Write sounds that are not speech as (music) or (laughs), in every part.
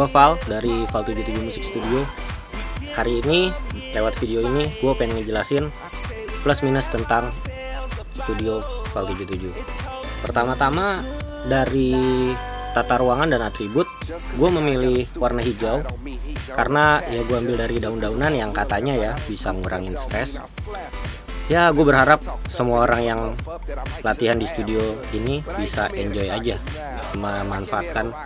Gua Val dari Val 77 Music Studio. Hari ini lewat video ini gue pengen ngejelasin plus minus tentang studio Val 77. Pertama-tama dari tata ruangan dan atribut, gue memilih warna hijau karena ya gue ambil dari daun-daunan yang katanya ya bisa ngurangin stres. Ya gue berharap semua orang yang latihan di studio ini bisa enjoy aja memanfaatkan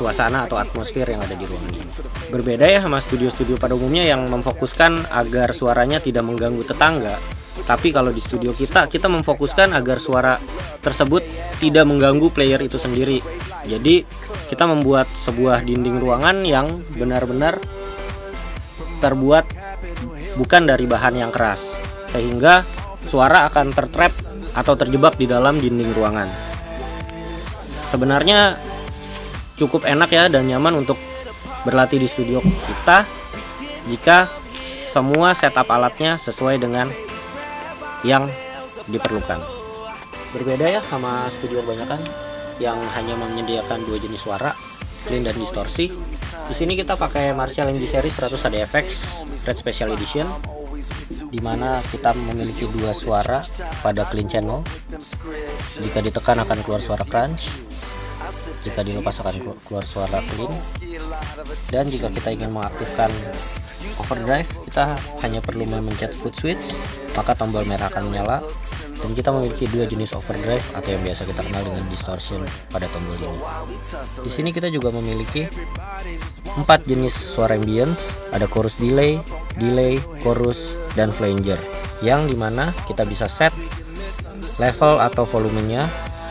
suasana atau atmosfer yang ada di ruangan ini. Berbeda ya sama studio-studio pada umumnya yang memfokuskan agar suaranya tidak mengganggu tetangga. Tapi kalau di studio kita, kita memfokuskan agar suara tersebut tidak mengganggu player itu sendiri. Jadi kita membuat sebuah dinding ruangan yang benar-benar terbuat bukan dari bahan yang keras, sehingga suara akan tertrap atau terjebak di dalam dinding ruangan. Sebenarnya cukup enak ya dan nyaman untuk berlatih di studio kita jika semua setup alatnya sesuai dengan yang diperlukan. Berbeda ya sama studio kebanyakan yang hanya menyediakan dua jenis suara, clean dan distorsi. Di sini kita pakai Marshall MG Series 100 ADFX Red Special Edition di mana kita memiliki dua suara pada clean channel. Jika ditekan akan keluar suara crunch, jika dilepas akan keluar suara clean. Dan jika kita ingin mengaktifkan overdrive kita hanya perlu memencet foot switch maka tombol merah akan menyala. Dan kita memiliki dua jenis overdrive atau yang biasa kita kenal dengan distortion pada tombol ini. Di sini kita juga memiliki empat jenis suara ambience. Ada chorus delay delay chorus dan flanger. Yang di mana kita bisa set level atau volumenya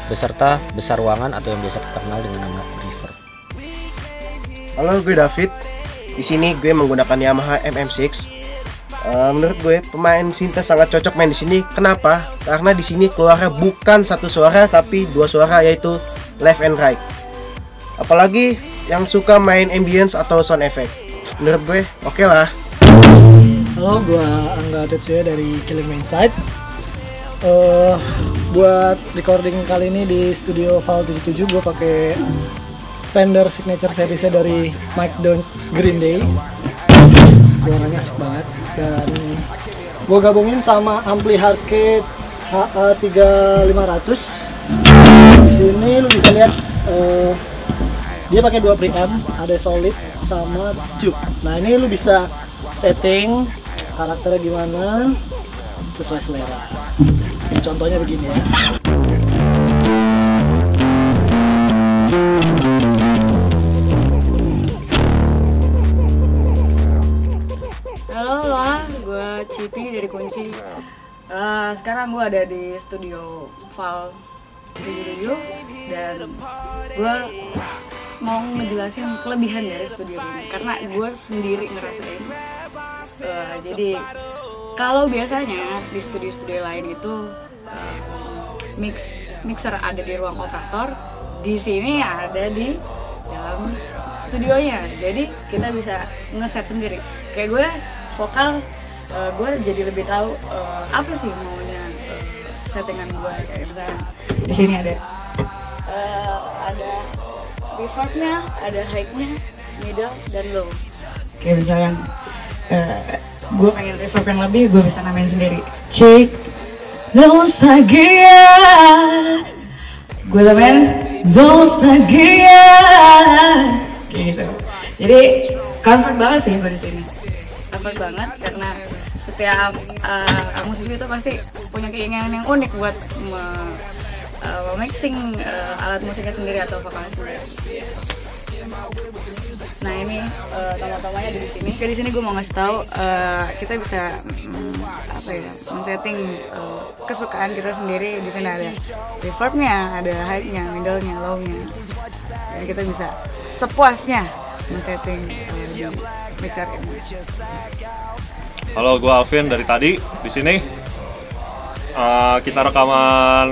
beserta besar ruangan atau yang biasa kita kenal dengan nama reverb. Halo, gue David. Di sini gue menggunakan Yamaha MM6. Uh, menurut gue pemain sintes sangat cocok main di sini. Kenapa? Karena di sini keluarnya bukan satu suara tapi dua suara yaitu left and right. Apalagi yang suka main ambience atau sound effect. Menurut gue oke okay lah. Halo, gue Angga Tetsuya dari Killing Main Side. Uh, buat recording kali ini di studio Val 77 gue pakai Fender signature seriesnya dari Mike Don Green Day. Suaranya asik banget. Dan gue gabungin sama ampli Hardcat HA 3500 di sini lu bisa lihat uh, dia pakai dua preamp ada solid sama tube. Nah ini lu bisa setting karakternya gimana sesuai selera contohnya begini ya. Halo lah gue Cipi dari Kunci. Uh, sekarang gue ada di studio Val 77 dan gue mau ngejelasin kelebihan dari studio ini. Karena gue sendiri ngerasain. Uh, jadi kalau biasanya di studio-studio lain itu uh, mix mixer ada di ruang operator di sini ada di dalam studionya. Jadi kita bisa ngeset sendiri. Kayak gue vokal uh, gue jadi lebih tahu uh, apa sih maunya uh, settingan gue kayak misalnya di sini ada. Uh, ada reverbnya ada high-nya middle dan low. Kayak misalnya uh, gue pengen reverb yang lebih gue bisa namain sendiri. Cek nostalgia. Gue namain nostalgia. Kayak gitu. Jadi comfort banget sih gue di sini. Comfort banget karena setiap uh, musisi itu pasti punya keinginan yang unik buat me, uh, mixing uh, alat musiknya sendiri atau vokalnya sendiri Nah ini uh, toma-tomanya di sini. Kayak di sini gue mau ngasih tahu uh, kita bisa um, apa ya men-setting uh, kesukaan kita sendiri. Di sini ada reverbnya, ada high-nya, middle-nya, low-nya. Dan kita bisa sepuasnya men-setting uh, di mixer ini. Halo, gue Alvin dari tadi di sini. Uh, kita rekaman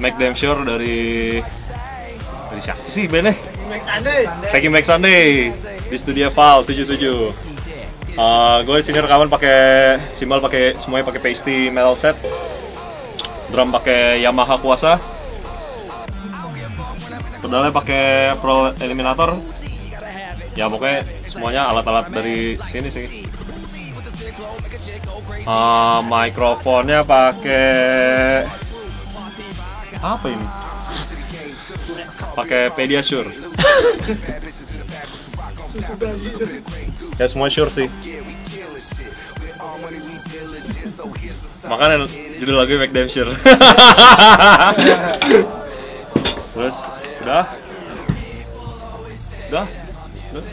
Make Damn Sure dari dari siapa sih bandnya? Taking Back Sunday di Studio Val 77. Uh, gue di sini rekaman pakai simbol pakai semuanya pakai pasty metal set. Drum pakai Yamaha Kuasa. Pedalnya pakai Pro Eliminator. Ya pokoknya semuanya alat-alat dari sini sih. Uh, mikrofonnya pakai apa ini? pakai Pediasure. (laughs) ya semua sure sih. Makanya judul lagi Make Damn Sure. (laughs) Terus udah. Udah. udah.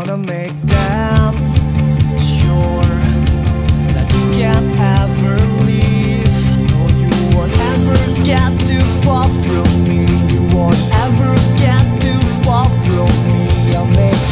gonna make them sure that you can't ever leave. No, you won't ever get too far from me. You won't ever get too far from me. I'll make